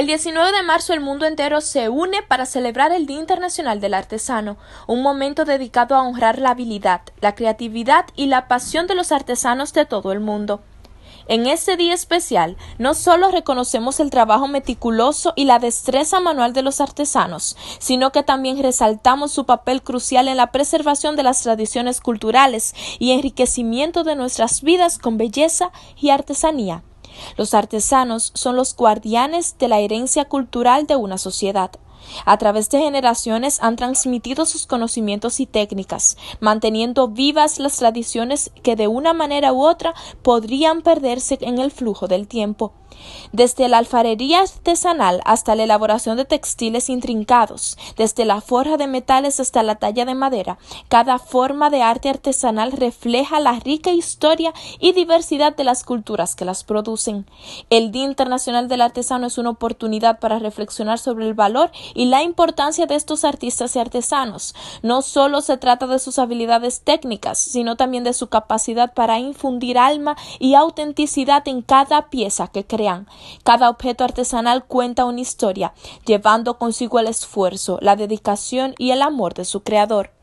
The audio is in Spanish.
El 19 de marzo el mundo entero se une para celebrar el Día Internacional del Artesano, un momento dedicado a honrar la habilidad, la creatividad y la pasión de los artesanos de todo el mundo. En este día especial, no solo reconocemos el trabajo meticuloso y la destreza manual de los artesanos, sino que también resaltamos su papel crucial en la preservación de las tradiciones culturales y enriquecimiento de nuestras vidas con belleza y artesanía. Los artesanos son los guardianes de la herencia cultural de una sociedad. A través de generaciones han transmitido sus conocimientos y técnicas, manteniendo vivas las tradiciones que de una manera u otra podrían perderse en el flujo del tiempo desde la alfarería artesanal hasta la elaboración de textiles intrincados, desde la forja de metales hasta la talla de madera, cada forma de arte artesanal refleja la rica historia y diversidad de las culturas que las producen. El Día Internacional del Artesano es una oportunidad para reflexionar sobre el valor y la importancia de estos artistas y artesanos. No solo se trata de sus habilidades técnicas, sino también de su capacidad para infundir alma y autenticidad en cada pieza que crean cada objeto artesanal cuenta una historia, llevando consigo el esfuerzo, la dedicación y el amor de su creador.